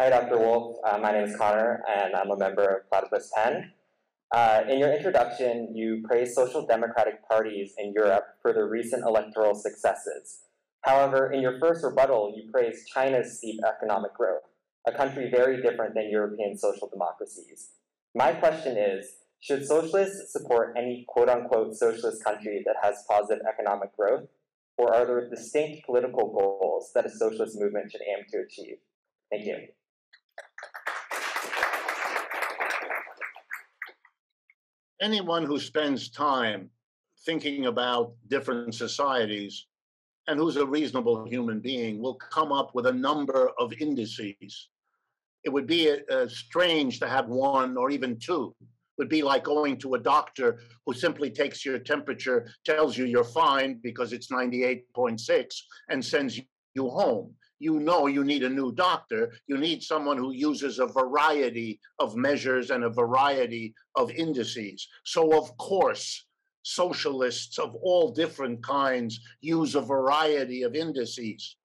Hi, Dr. Wolff. Uh, my name is Connor, and I'm a member of Platypus 10. Uh, in your introduction, you praised social democratic parties in Europe for their recent electoral successes. However, in your first rebuttal, you praised China's steep economic growth, a country very different than European social democracies. My question is, should socialists support any quote-unquote socialist country that has positive economic growth, or are there distinct political goals that a socialist movement should aim to achieve? Thank you. Anyone who spends time thinking about different societies and who's a reasonable human being will come up with a number of indices. It would be uh, strange to have one or even two. It would be like going to a doctor who simply takes your temperature, tells you you're fine because it's 98.6, and sends you home. You know you need a new doctor. You need someone who uses a variety of measures and a variety of indices. So, of course, socialists of all different kinds use a variety of indices.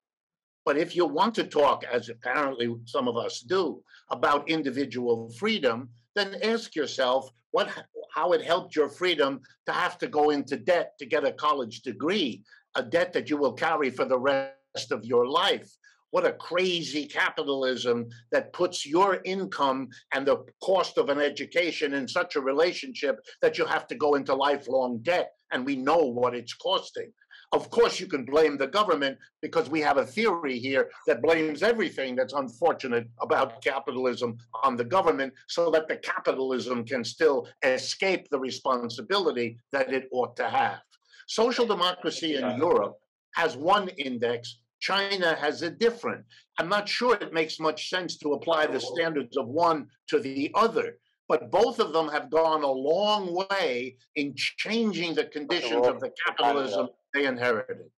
But if you want to talk, as apparently some of us do, about individual freedom, then ask yourself what, how it helped your freedom to have to go into debt to get a college degree, a debt that you will carry for the rest of your life. What a crazy capitalism that puts your income and the cost of an education in such a relationship that you have to go into lifelong debt. And we know what it's costing. Of course, you can blame the government because we have a theory here that blames everything that's unfortunate about capitalism on the government so that the capitalism can still escape the responsibility that it ought to have. Social democracy in Europe has one index China has a different. I'm not sure it makes much sense to apply the standards of one to the other, but both of them have gone a long way in changing the conditions of the capitalism they inherited.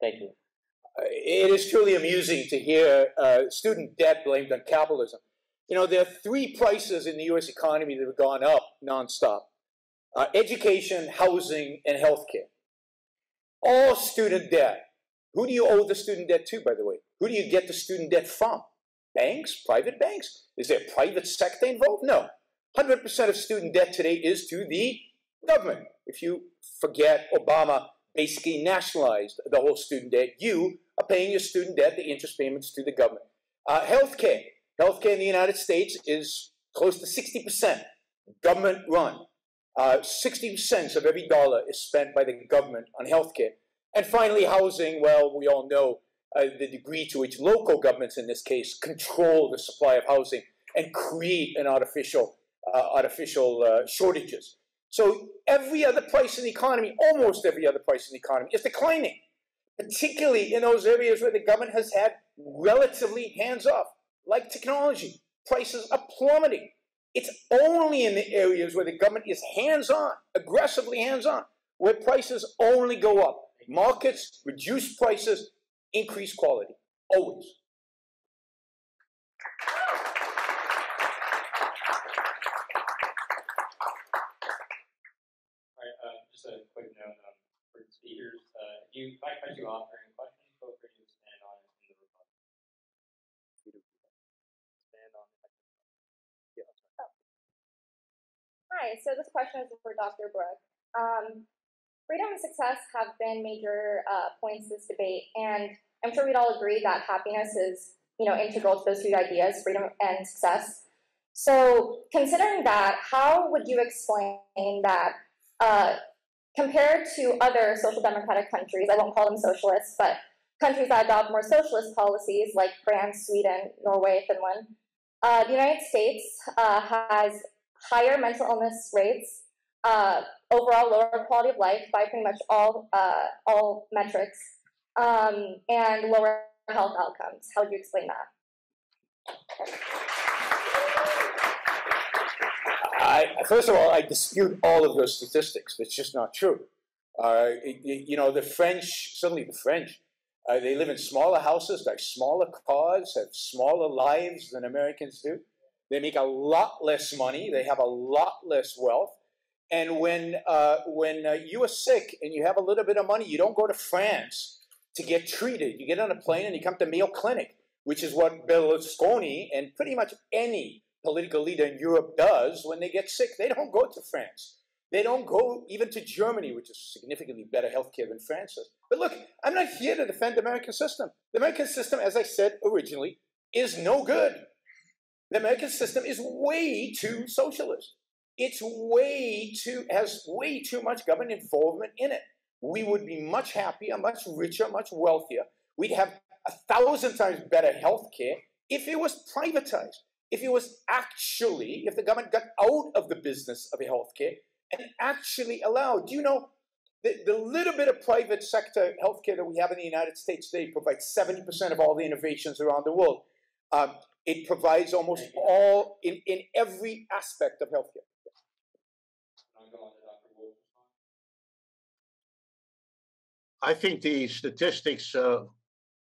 Thank you. Uh, it is truly amusing to hear uh, student debt blamed on capitalism. You know, there are three prices in the U.S. economy that have gone up nonstop uh, education, housing, and healthcare. All student debt who do you owe the student debt to, by the way? Who do you get the student debt from? Banks? Private banks? Is there private sector involved? No. 100% of student debt today is to the government. If you forget Obama basically nationalized the whole student debt, you are paying your student debt, the interest payments to the government. Uh, healthcare. Healthcare in the United States is close to 60% government run. Uh, 60 cents of every dollar is spent by the government on healthcare. And finally, housing, well, we all know uh, the degree to which local governments, in this case, control the supply of housing and create an artificial, uh, artificial uh, shortages. So every other price in the economy, almost every other price in the economy, is declining, particularly in those areas where the government has had relatively hands-off, like technology. Prices are plummeting. It's only in the areas where the government is hands-on, aggressively hands-on, where prices only go up. Markets reduce prices, increase quality, always. Uh, just a quick note um, for speakers. Uh, if you if I cut you off during questions, feel free to expand on it in the rebuttal. Expand on it. Yeah, oh. Hi, so this question is for Dr. Brook. Um, freedom and success have been major uh, points this debate, and I'm sure we'd all agree that happiness is, you know, integral to those two ideas, freedom and success. So, considering that, how would you explain that uh, compared to other social democratic countries, I won't call them socialists, but countries that adopt more socialist policies like France, Sweden, Norway, Finland, uh, the United States uh, has higher mental illness rates, uh, overall lower quality of life by pretty much all uh, all metrics, um, and lower health outcomes. How would you explain that? I, first of all, I dispute all of those statistics. It's just not true. Uh, you know, the French, certainly the French, uh, they live in smaller houses, drive smaller cars, have smaller lives than Americans do. They make a lot less money. They have a lot less wealth. And when, uh, when uh, you are sick and you have a little bit of money, you don't go to France to get treated. You get on a plane and you come to Mayo Clinic, which is what Berlusconi and pretty much any political leader in Europe does when they get sick. They don't go to France. They don't go even to Germany, which is significantly better healthcare than France. But look, I'm not here to defend the American system. The American system, as I said originally, is no good. The American system is way too socialist. It's way too has way too much government involvement in it. We would be much happier, much richer, much wealthier. We'd have a thousand times better health care if it was privatized. If it was actually, if the government got out of the business of healthcare and actually allowed, do you know, the, the little bit of private sector healthcare that we have in the United States today provides 70% of all the innovations around the world. Um, it provides almost all in, in every aspect of healthcare. I think the statistics uh,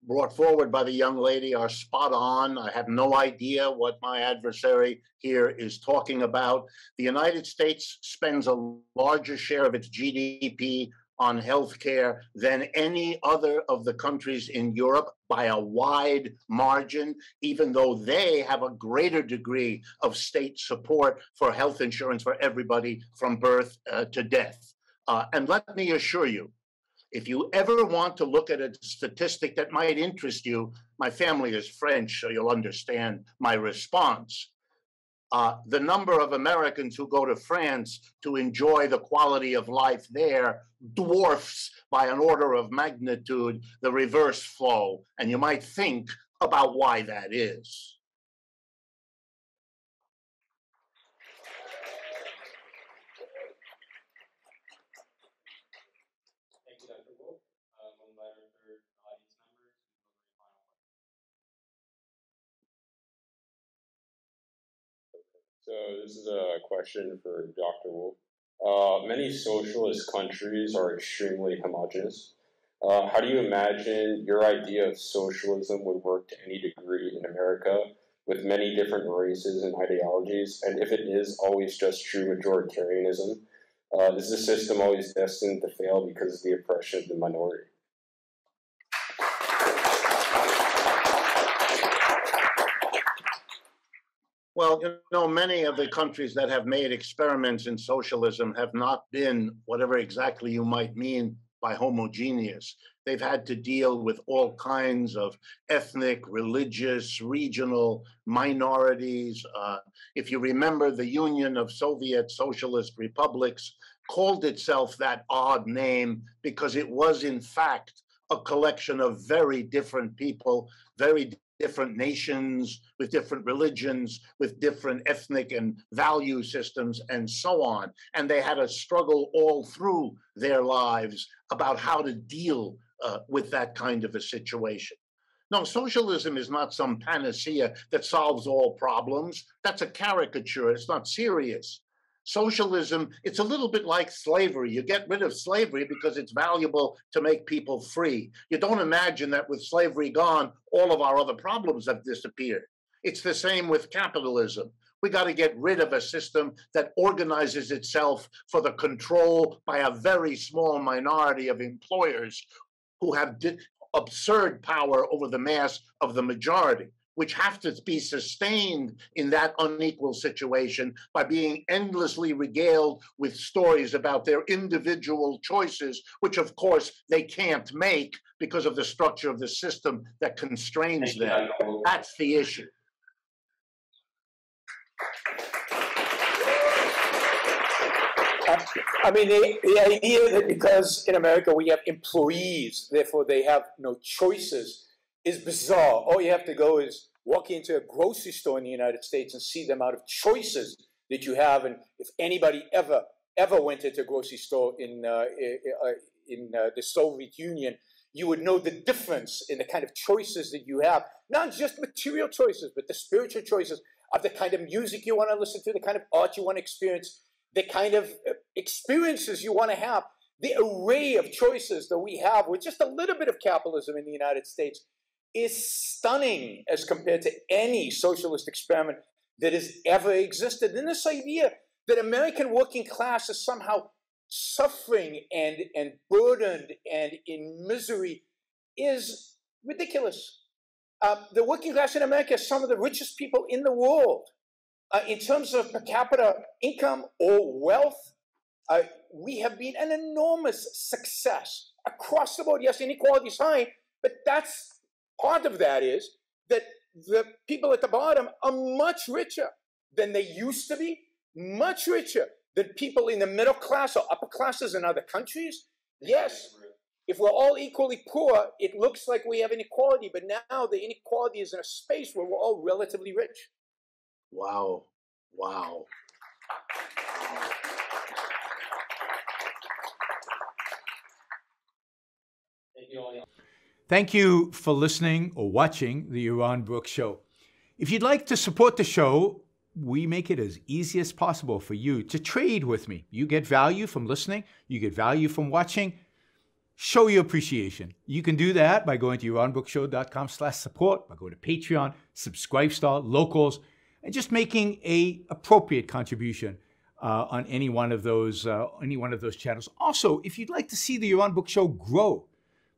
brought forward by the young lady are spot on. I have no idea what my adversary here is talking about. The United States spends a larger share of its GDP on healthcare than any other of the countries in Europe by a wide margin, even though they have a greater degree of state support for health insurance for everybody from birth uh, to death. Uh, and let me assure you, if you ever want to look at a statistic that might interest you, my family is French, so you'll understand my response. Uh, the number of Americans who go to France to enjoy the quality of life there dwarfs by an order of magnitude the reverse flow. And you might think about why that is. So this is a question for Dr. Wolff. Uh, many socialist countries are extremely homogenous. Uh, how do you imagine your idea of socialism would work to any degree in America with many different races and ideologies? And if it is always just true majoritarianism, uh, is the system always destined to fail because of the oppression of the minority? Well, you know, many of the countries that have made experiments in socialism have not been whatever exactly you might mean by homogeneous. They've had to deal with all kinds of ethnic, religious, regional minorities. Uh, if you remember, the Union of Soviet Socialist Republics called itself that odd name because it was, in fact, a collection of very different people, very different nations, with different religions, with different ethnic and value systems, and so on. And they had a struggle all through their lives about how to deal uh, with that kind of a situation. No, socialism is not some panacea that solves all problems. That's a caricature. It's not serious socialism, it's a little bit like slavery. You get rid of slavery because it's valuable to make people free. You don't imagine that with slavery gone, all of our other problems have disappeared. It's the same with capitalism. We got to get rid of a system that organizes itself for the control by a very small minority of employers who have absurd power over the mass of the majority which have to be sustained in that unequal situation by being endlessly regaled with stories about their individual choices, which of course they can't make because of the structure of the system that constrains them. That's the issue. I mean, the, the idea that because in America we have employees, therefore they have no choices is bizarre. All you have to go is walk into a grocery store in the United States and see the amount of choices that you have. And if anybody ever, ever went into a grocery store in, uh, in uh, the Soviet Union, you would know the difference in the kind of choices that you have. Not just material choices, but the spiritual choices of the kind of music you want to listen to, the kind of art you want to experience, the kind of uh, experiences you want to have. The array of choices that we have with just a little bit of capitalism in the United States is stunning as compared to any socialist experiment that has ever existed. And this idea that American working class is somehow suffering and, and burdened and in misery is ridiculous. Uh, the working class in America is some of the richest people in the world. Uh, in terms of per capita income or wealth, uh, we have been an enormous success across the board. Yes, inequality is high, but that's part of that is that the people at the bottom are much richer than they used to be, much richer than people in the middle class or upper classes in other countries. Yes, if we're all equally poor, it looks like we have inequality, but now the inequality is in a space where we're all relatively rich. Wow. Wow. Thank you all. Thank you for listening or watching the Yaron Brook Show. If you'd like to support the show, we make it as easy as possible for you to trade with me. You get value from listening, you get value from watching. Show your appreciation. You can do that by going to yaronbrookshow.com slash support, by going to Patreon, Subscribe Subscribestar, Locals, and just making a appropriate contribution uh, on any one of those uh, any one of those channels. Also, if you'd like to see the Yaron Brook Show grow,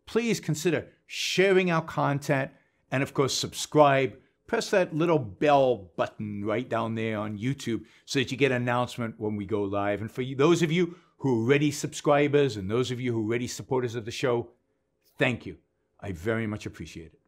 please consider sharing our content and of course subscribe press that little bell button right down there on YouTube so that you get an announcement when we go live. And for you, those of you who are already subscribers and those of you who are already supporters of the show, thank you. I very much appreciate it.